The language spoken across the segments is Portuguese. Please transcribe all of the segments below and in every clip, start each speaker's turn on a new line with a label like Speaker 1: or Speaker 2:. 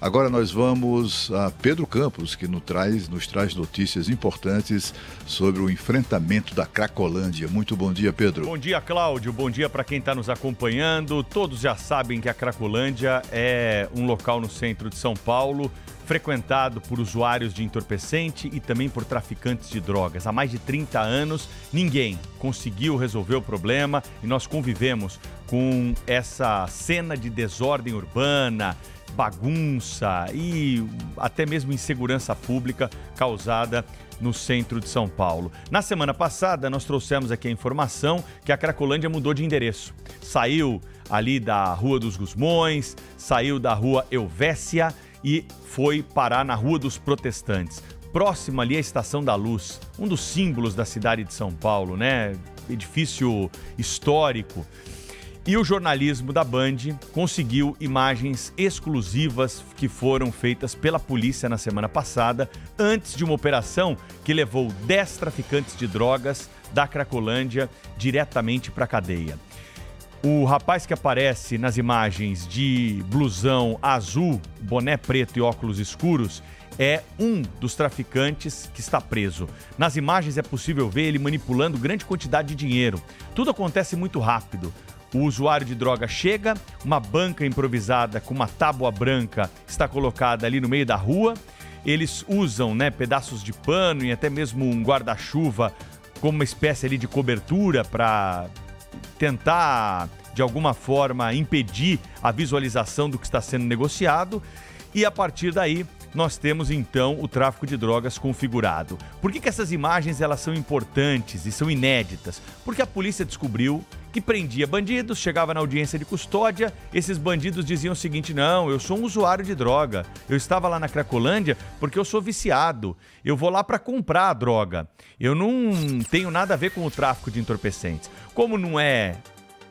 Speaker 1: Agora nós vamos a Pedro Campos, que nos traz, nos traz notícias importantes sobre o enfrentamento da Cracolândia. Muito bom dia, Pedro.
Speaker 2: Bom dia, Cláudio. Bom dia para quem está nos acompanhando. Todos já sabem que a Cracolândia é um local no centro de São Paulo frequentado por usuários de entorpecente e também por traficantes de drogas. Há mais de 30 anos, ninguém conseguiu resolver o problema e nós convivemos com essa cena de desordem urbana, bagunça e até mesmo insegurança pública causada no centro de São Paulo. Na semana passada, nós trouxemos aqui a informação que a Cracolândia mudou de endereço. Saiu ali da Rua dos Gusmões, saiu da Rua Elvésia e foi parar na Rua dos Protestantes. Próximo ali à Estação da Luz, um dos símbolos da cidade de São Paulo, né? Edifício histórico. E o jornalismo da Band conseguiu imagens exclusivas que foram feitas pela polícia na semana passada, antes de uma operação que levou 10 traficantes de drogas da Cracolândia diretamente para a cadeia. O rapaz que aparece nas imagens de blusão azul, boné preto e óculos escuros é um dos traficantes que está preso. Nas imagens é possível ver ele manipulando grande quantidade de dinheiro. Tudo acontece muito rápido. O usuário de droga chega, uma banca improvisada com uma tábua branca está colocada ali no meio da rua. Eles usam né, pedaços de pano e até mesmo um guarda-chuva como uma espécie ali de cobertura para tentar de alguma forma impedir a visualização do que está sendo negociado. E a partir daí, nós temos então o tráfico de drogas configurado. Por que, que essas imagens elas são importantes e são inéditas? Porque a polícia descobriu que prendia bandidos, chegava na audiência de custódia, esses bandidos diziam o seguinte: não, eu sou um usuário de droga, eu estava lá na Cracolândia porque eu sou viciado, eu vou lá para comprar a droga, eu não tenho nada a ver com o tráfico de entorpecentes. Como não é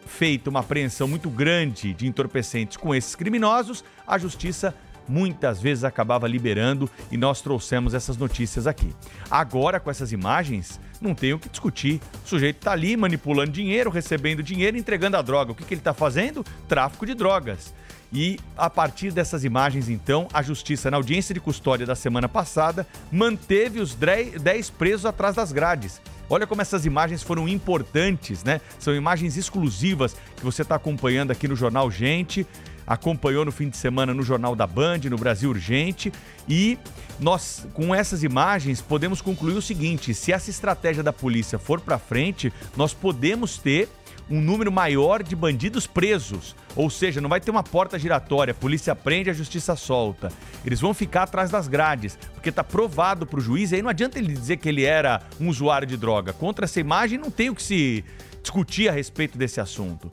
Speaker 2: feita uma apreensão muito grande de entorpecentes com esses criminosos, a justiça muitas vezes acabava liberando e nós trouxemos essas notícias aqui. Agora, com essas imagens, não tem o que discutir. O sujeito está ali manipulando dinheiro, recebendo dinheiro, entregando a droga. O que, que ele está fazendo? Tráfico de drogas. E a partir dessas imagens, então, a justiça, na audiência de custódia da semana passada, manteve os 10 presos atrás das grades. Olha como essas imagens foram importantes, né? São imagens exclusivas que você está acompanhando aqui no Jornal Gente acompanhou no fim de semana no Jornal da Band, no Brasil Urgente, e nós, com essas imagens, podemos concluir o seguinte: se essa estratégia da polícia for para frente, nós podemos ter um número maior de bandidos presos. Ou seja, não vai ter uma porta giratória, a polícia prende, a justiça solta. Eles vão ficar atrás das grades, porque está provado para o juiz, e aí não adianta ele dizer que ele era um usuário de droga. Contra essa imagem não tem o que se discutir a respeito desse assunto.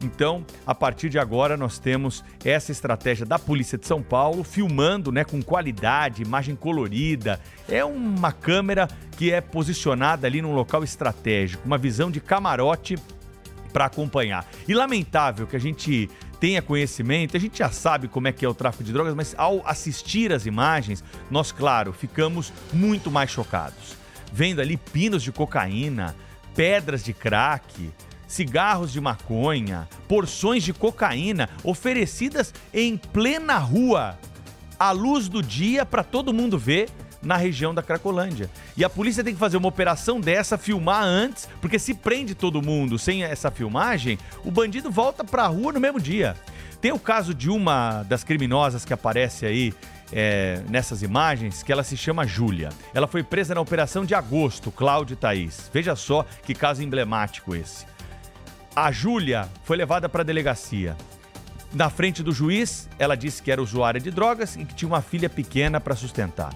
Speaker 2: Então, a partir de agora, nós temos essa estratégia da Polícia de São Paulo, filmando né, com qualidade, imagem colorida. É uma câmera que é posicionada ali num local estratégico, uma visão de camarote para acompanhar. E lamentável que a gente tenha conhecimento, a gente já sabe como é que é o tráfico de drogas, mas ao assistir as imagens, nós, claro, ficamos muito mais chocados. Vendo ali pinos de cocaína, pedras de crack, cigarros de maconha, porções de cocaína oferecidas em plena rua, à luz do dia para todo mundo ver na região da Cracolândia. E a polícia tem que fazer uma operação dessa, filmar antes, porque se prende todo mundo sem essa filmagem, o bandido volta para a rua no mesmo dia. Tem o caso de uma das criminosas que aparece aí é, nessas imagens, que ela se chama Júlia. Ela foi presa na operação de agosto, Cláudio Thaís. Veja só que caso emblemático esse. A Júlia foi levada para a delegacia. Na frente do juiz, ela disse que era usuária de drogas e que tinha uma filha pequena para sustentar.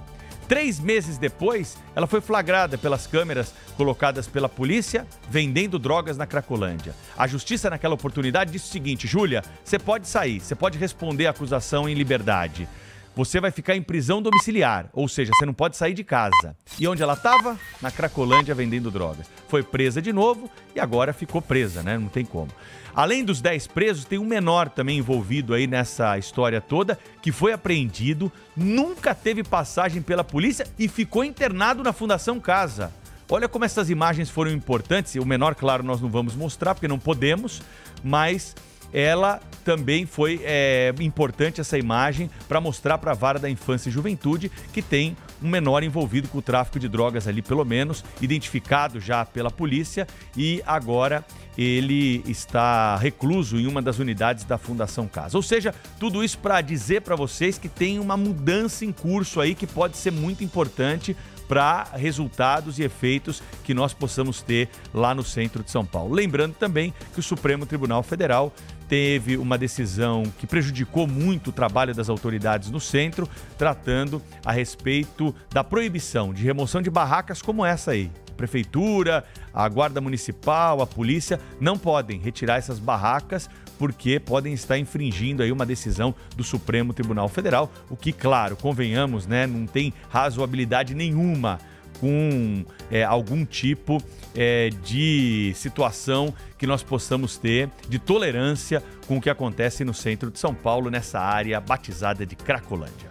Speaker 2: Três meses depois, ela foi flagrada pelas câmeras colocadas pela polícia vendendo drogas na Cracolândia. A justiça, naquela oportunidade, disse o seguinte: Júlia, você pode sair, você pode responder a acusação em liberdade você vai ficar em prisão domiciliar, ou seja, você não pode sair de casa. E onde ela estava? Na Cracolândia vendendo drogas. Foi presa de novo e agora ficou presa, né? Não tem como. Além dos 10 presos, tem um menor também envolvido aí nessa história toda, que foi apreendido, nunca teve passagem pela polícia e ficou internado na Fundação Casa. Olha como essas imagens foram importantes. O menor, claro, nós não vamos mostrar porque não podemos, mas ela também foi é, importante essa imagem para mostrar para a vara da infância e juventude que tem um menor envolvido com o tráfico de drogas ali, pelo menos, identificado já pela polícia e agora ele está recluso em uma das unidades da Fundação Casa. Ou seja, tudo isso para dizer para vocês que tem uma mudança em curso aí que pode ser muito importante para resultados e efeitos que nós possamos ter lá no centro de São Paulo. Lembrando também que o Supremo Tribunal Federal teve uma decisão que prejudicou muito o trabalho das autoridades no centro, tratando a respeito da proibição de remoção de barracas como essa aí. A prefeitura, a Guarda Municipal, a polícia não podem retirar essas barracas porque podem estar infringindo aí uma decisão do Supremo Tribunal Federal, o que, claro, convenhamos, né, não tem razoabilidade nenhuma com é, algum tipo é, de situação que nós possamos ter de tolerância com o que acontece no centro de São Paulo, nessa área batizada de Cracolândia.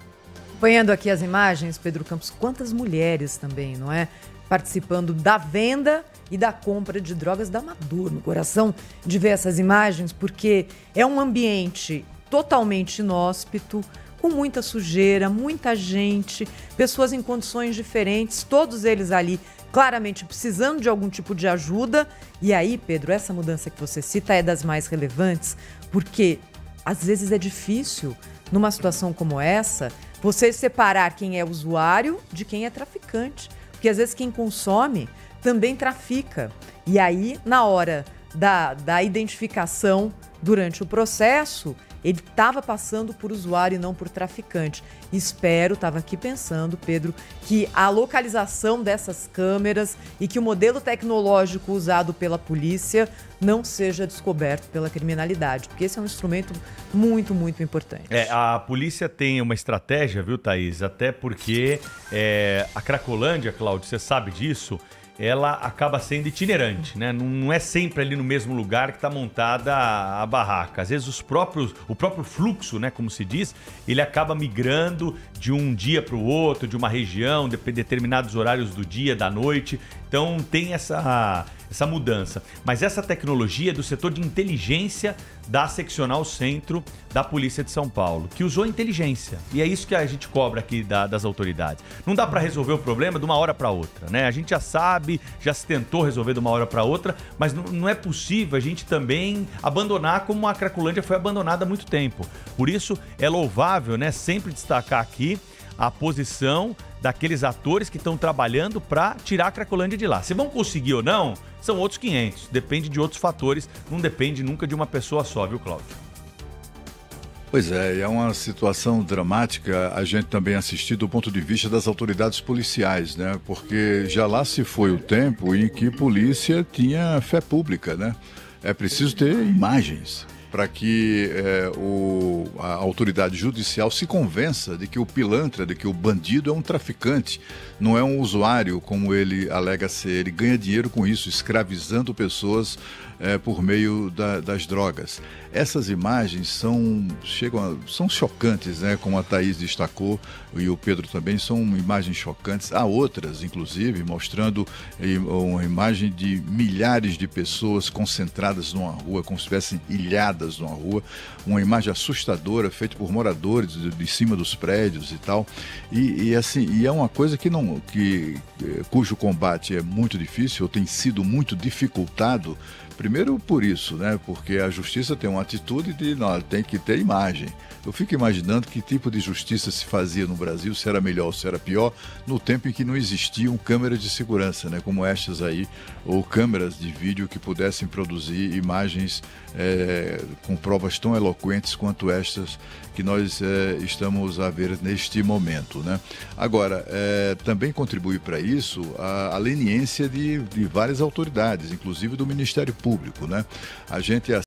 Speaker 3: Acompanhando aqui as imagens, Pedro Campos, quantas mulheres também, não é? Participando da venda e da compra de drogas dá uma dor no coração de ver essas imagens, porque é um ambiente totalmente inóspito, com muita sujeira, muita gente, pessoas em condições diferentes, todos eles ali claramente precisando de algum tipo de ajuda. E aí, Pedro, essa mudança que você cita é das mais relevantes, porque às vezes é difícil, numa situação como essa, você separar quem é usuário de quem é traficante. Porque às vezes quem consome também trafica. E aí, na hora da, da identificação durante o processo, ele estava passando por usuário e não por traficante. Espero, estava aqui pensando, Pedro, que a localização dessas câmeras e que o modelo tecnológico usado pela polícia não seja descoberto pela criminalidade, porque esse é um instrumento muito, muito importante.
Speaker 2: É, a polícia tem uma estratégia, viu, Thaís? Até porque é, a Cracolândia, Cláudio, você sabe disso, ela acaba sendo itinerante, né? Não é sempre ali no mesmo lugar que está montada a, barraca. Às vezes os próprios, o próprio fluxo, né, como se diz, ele acaba migrando de um dia para o outro, de uma região, de determinados horários do dia, da noite. Então tem essa essa mudança. Mas essa tecnologia é do setor de inteligência da seccional centro da Polícia de São Paulo, que usou inteligência. E é isso que a gente cobra aqui da, das autoridades. Não dá para resolver o problema de uma hora para outra, né? A gente já sabe, já se tentou resolver de uma hora para outra, mas não, não, é possível a gente também abandonar como a Cracolândia foi abandonada há muito tempo. Por isso é louvável, né, sempre destacar aqui a posição daqueles atores que estão trabalhando para tirar a Cracolândia de lá. Se vão conseguir ou não, são outros 500. Depende de outros fatores, não depende nunca de uma pessoa só, viu, Cláudio?
Speaker 1: Pois é, é uma situação dramática a gente também assistir do ponto de vista das autoridades policiais, né? Porque já lá se foi o tempo em que polícia tinha fé pública, né? É preciso ter imagens para que é, o, a autoridade judicial se convença de que o pilantra, de que o bandido é um traficante, não é um usuário, como ele alega ser. Ele ganha dinheiro com isso, escravizando pessoas é, por meio da, das drogas. Essas imagens são, chegam a, são chocantes, né? como a Thaís destacou e o Pedro também, são imagens chocantes. Há outras, inclusive, mostrando uma imagem de milhares de pessoas concentradas numa rua, como se estivessem ilhadas numa rua. Uma imagem assustadora, feita por moradores de, de cima dos prédios e tal. E, e, assim, e é uma coisa que não, que, eh, cujo combate é muito difícil, ou tem sido muito dificultado Primeiro por isso, né? Porque a justiça tem uma atitude de não, tem que ter imagem. Eu fico imaginando que tipo de justiça se fazia no Brasil, se era melhor ou se era pior, no tempo em que não existiam câmeras de segurança, né? Como estas aí, ou câmeras de vídeo que pudessem produzir imagens é, com provas tão eloquentes quanto estas que nós é, estamos a ver neste momento. Né? Agora, é, também contribui para isso a, a leniência de, de várias autoridades, inclusive do Ministério Público. Né? A gente